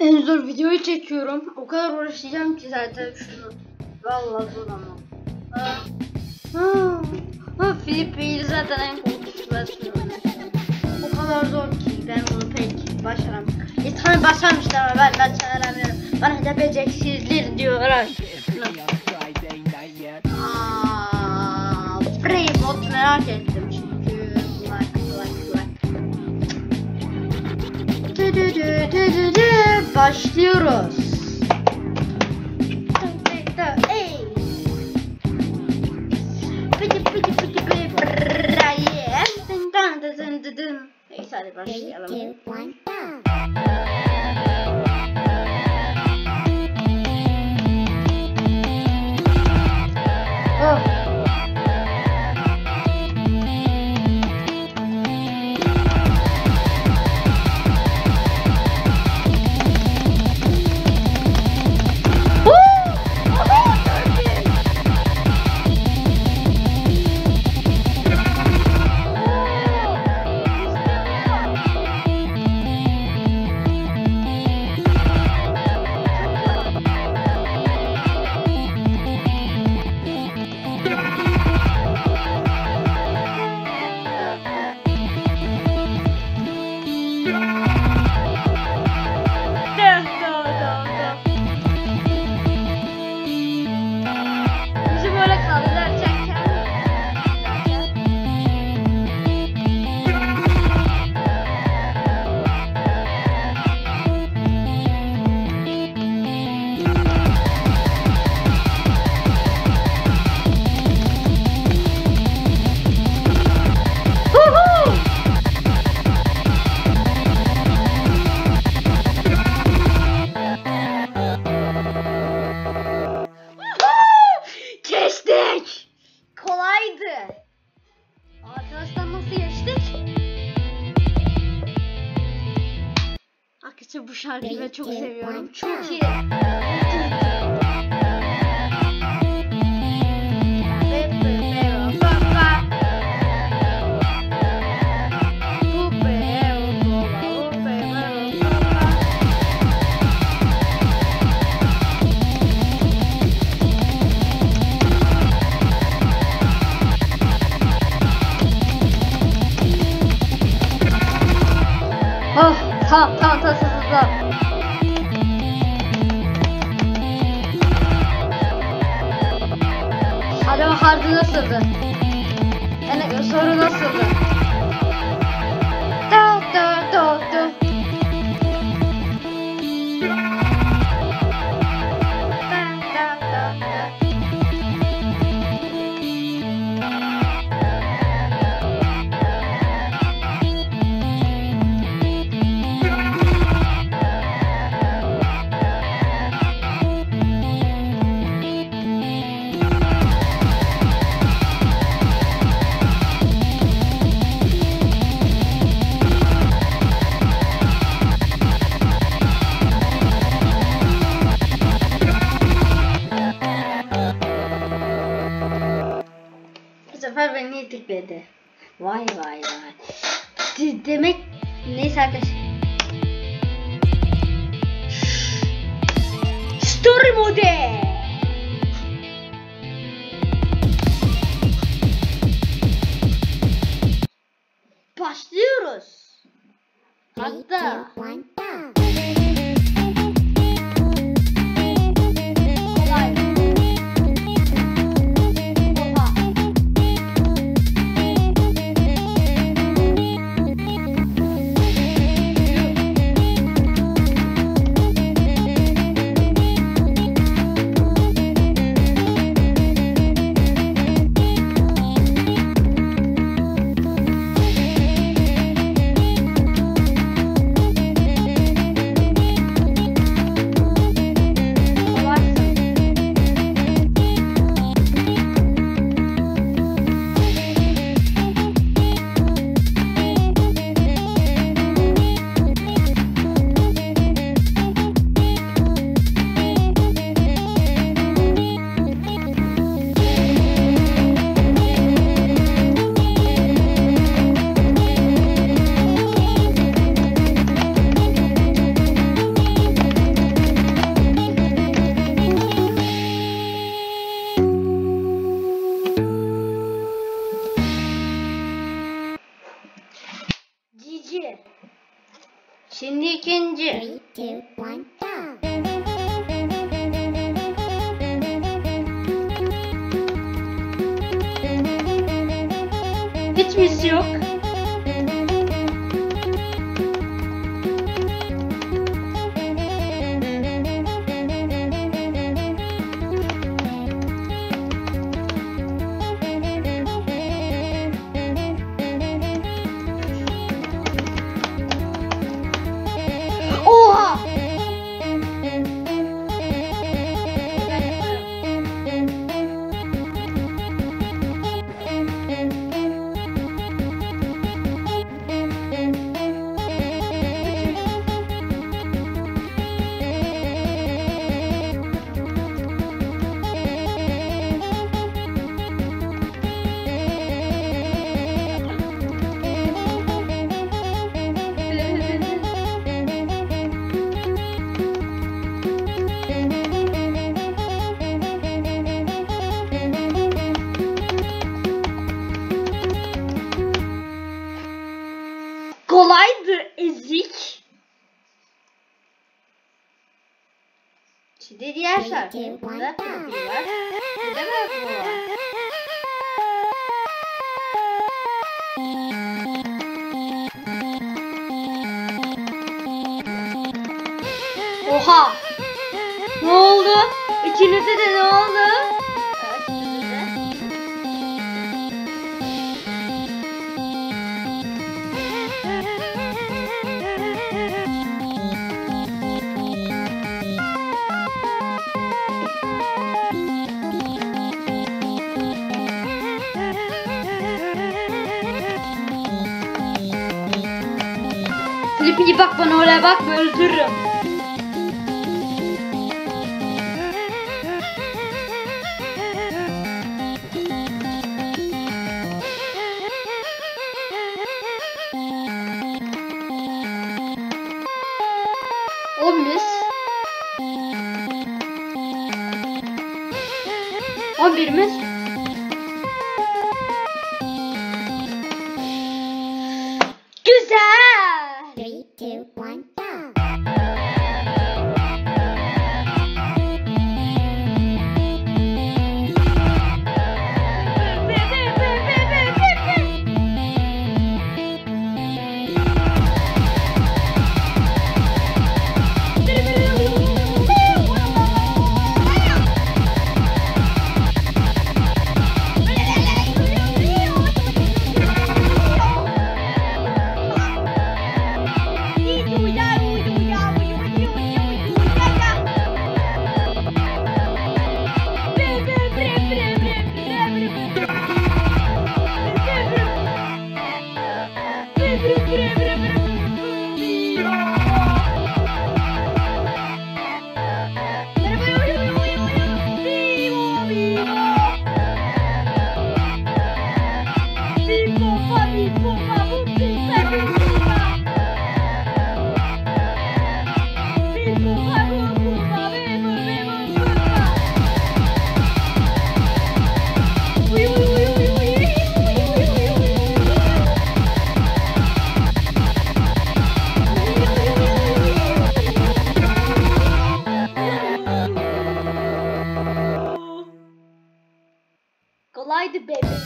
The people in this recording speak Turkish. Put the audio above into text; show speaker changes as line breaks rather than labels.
En zor videoyu çekiyorum. O kadar uğraşacağım ki zaten şunu. Vallahi zor ama. Ha. Ha. Philip Bey'li zaten en korkunç versiyonu. O kadar zor ki ben bunu pek başaramam. E tabi başarmışlar ama ben çağıramıyorum. Bana da beceriksizlik diyorlar. Dın. Neyse hadi başlayalım. Arkadaşlar bu şarkıyı ben çok seviyorum. Çok iyi. Oh, Harcı nasıldı? Yani soru nasıldı? İtikledi. Vay vay vay. De- demek neyse arkadaşlar. Story mode. Başlıyoruz.
Three,
Hatta
two, one,
Şimdi ikinci.
Three, two, one, go.
Hiç mis yok. Burada bu. Oha! Ne oldu? İkinize de ne oldu? Flippy bak bana oraya bak öldürürüm. O mis. 11 mis. Baby.